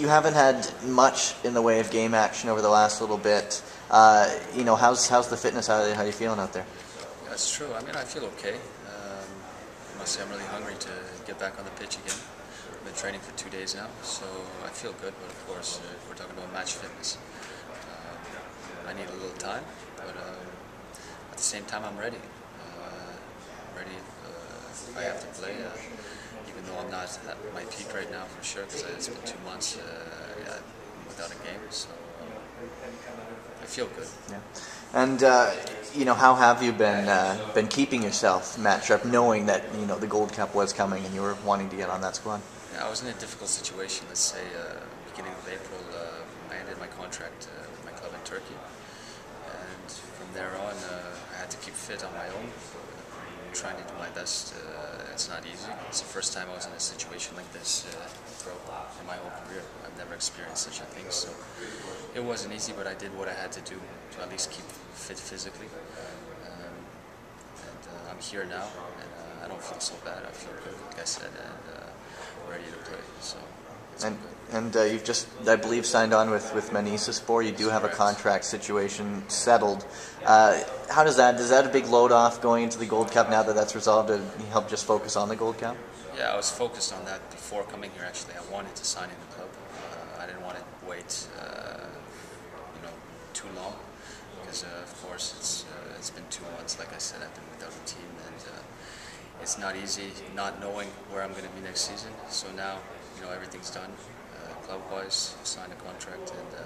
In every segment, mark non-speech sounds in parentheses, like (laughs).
you haven't had much in the way of game action over the last little bit. Uh, you know, how's how's the fitness? How, how are you feeling out there? That's true. I mean, I feel okay. Um, I must say I'm really hungry to get back on the pitch again. I've been training for two days now, so I feel good. But of course, uh, if we're talking about match fitness, um, I need a little time. But um, at the same time, I'm ready. Uh, ready. Uh, I have to play. Even though I'm not at my peak right now for sure, because it's been two months uh, yeah, without a game. So I feel good. Yeah. And uh, you know, how have you been uh, been keeping yourself, match sharp, knowing that you know the Gold Cup was coming and you were wanting to get on that squad? Yeah, I was in a difficult situation. Let's say uh, beginning of April, uh, I ended my contract uh, with my club in Turkey, and from there on, uh, I had to keep fit on my own. Trying to do my best. it's not easy. It's the first time I was in a situation like this in my whole career. I've never experienced such a thing, so it wasn't easy, but I did what I had to do to at least keep fit physically. Um, and uh, I'm here now, and uh, I don't feel so bad. I feel good, like I said, and uh, ready to play. So. it's And, and uh, you've just, I believe, signed on with with Sport. You do have a contract situation settled. Uh, how does that? Does that a big load off going into the Gold Cup now that that's resolved to help just focus on the Gold Cup? Yeah, I was focused on that before coming here. Actually, I wanted to sign in the club. Uh, I didn't want to wait, uh, you know, too long because, uh, of course, it's uh, it's been two months. Like I said, I've been without a team, and uh, it's not easy not knowing where I'm going to be next season. So now, you know, everything's done uh, club-wise. Signed a contract, and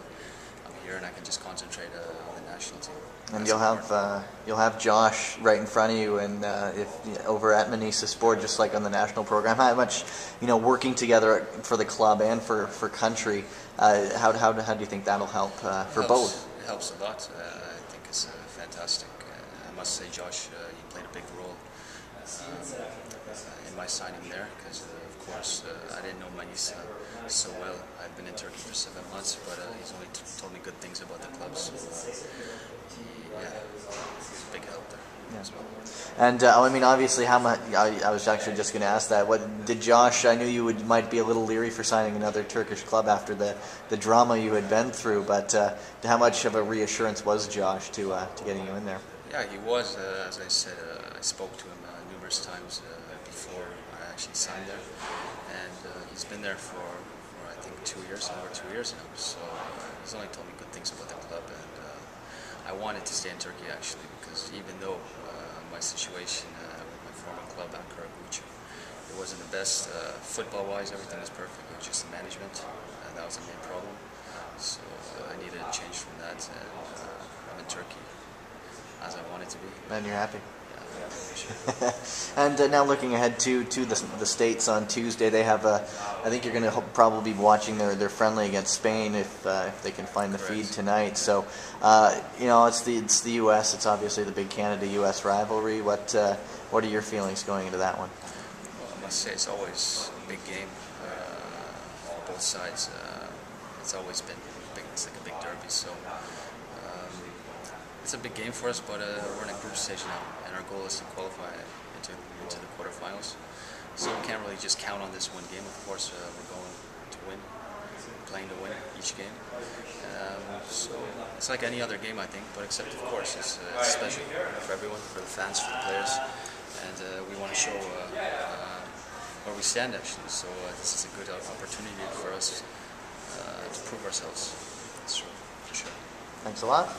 I'm here, and I can just concentrate on the national team. And you'll have uh, you'll have Josh right in front of you, and uh, if over at Manisaspor, just like on the national program, how much you know working together for the club and for for country. Uh, how, how how do you think that'll help uh, for helps, both? It helps a lot. Uh, I think it's uh, fantastic. I must say, Josh, you played a big role my signing there because, of course, I didn't know Manisa so well. I've been in Turkey for seven months, but he's only told me good things about the club. So, yeah, it's a big help there yeah. as well. And uh, I mean, obviously, how much? I, I was actually just going to ask that. What did Josh? I knew you would might be a little leery for signing another Turkish club after the, the drama you had been through. But uh, how much of a reassurance was Josh to uh, to getting you in there? Yeah, he was. Uh, as I said, uh, I spoke to him uh, numerous times before I actually signed there, and he's been there for, for I think two years, over two years now. So he's only told me good things about the club and I wanted to stay in Turkey actually because even though uh, my situation uh, with my former club Ankaragucu, it wasn't the best uh, football-wise. Everything was perfect. It was just the management, and that was the main problem. So I needed a change from that, and I'm in Turkey as I wanted to be. And you're happy. (laughs) and uh, now looking ahead to to the, the states on Tuesday, they have a. I think you're going to probably be watching their, their friendly against Spain if uh, if they can find the Correct. feed tonight. So, uh, you know, it's the it's the U.S. It's obviously the big Canada-U.S. rivalry. What uh, what are your feelings going into that one? Well, I must say it's always a big game uh, on both sides. Uh, it's always been big. It's like a big derby. So it's a big game for us, but uh, we're in a group stage now, and our goal is to qualify into into the quarterfinals. So we can't really just count on this one game. Of course, uh, we're going to win, playing to win each game. Um, so it's like any other game, I think, but except of course it's, uh, it's special for everyone, for the fans, for the players, and uh, we want to show uh, uh, where we stand actually. So this is a good opportunity for us to prove ourselves. That's true, for sure. Thanks a lot.